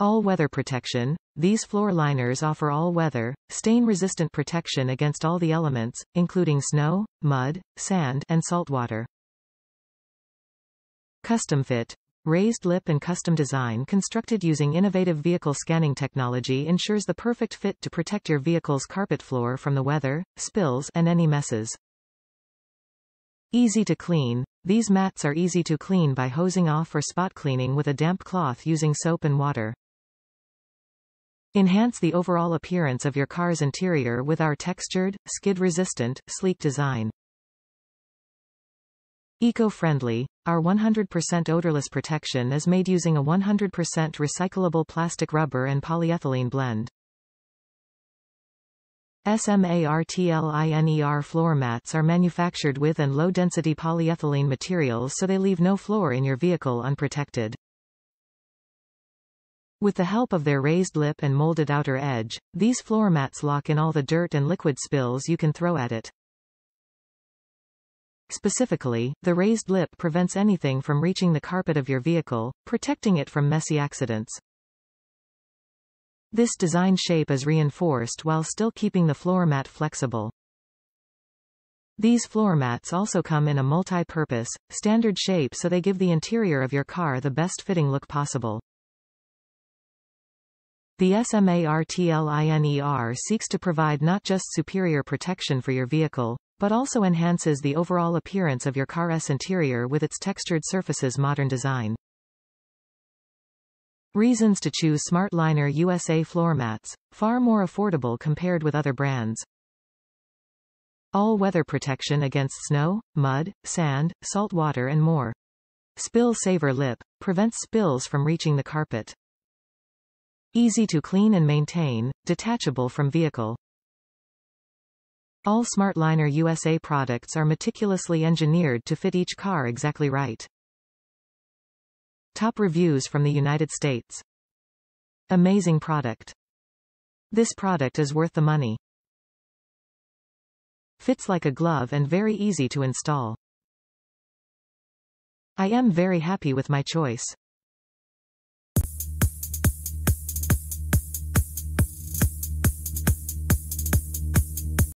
All-weather protection. These floor liners offer all-weather, stain-resistant protection against all the elements, including snow, mud, sand, and saltwater. Custom fit. Raised lip and custom design constructed using innovative vehicle scanning technology ensures the perfect fit to protect your vehicle's carpet floor from the weather, spills, and any messes. Easy to clean. These mats are easy to clean by hosing off or spot cleaning with a damp cloth using soap and water. Enhance the overall appearance of your car's interior with our textured, skid-resistant, sleek design. Eco-friendly, our 100% odorless protection is made using a 100% recyclable plastic rubber and polyethylene blend. SMARTLINER floor mats are manufactured with and low-density polyethylene materials so they leave no floor in your vehicle unprotected. With the help of their raised lip and molded outer edge, these floor mats lock in all the dirt and liquid spills you can throw at it. Specifically, the raised lip prevents anything from reaching the carpet of your vehicle, protecting it from messy accidents. This design shape is reinforced while still keeping the floor mat flexible. These floor mats also come in a multi-purpose, standard shape so they give the interior of your car the best fitting look possible. The SMARTLINER seeks to provide not just superior protection for your vehicle, but also enhances the overall appearance of your car's interior with its textured surfaces modern design. Reasons to choose SmartLiner USA floor mats, far more affordable compared with other brands. All-weather protection against snow, mud, sand, salt water and more. Spill Saver Lip, prevents spills from reaching the carpet. Easy to clean and maintain, detachable from vehicle. All SmartLiner USA products are meticulously engineered to fit each car exactly right. Top reviews from the United States. Amazing product. This product is worth the money. Fits like a glove and very easy to install. I am very happy with my choice.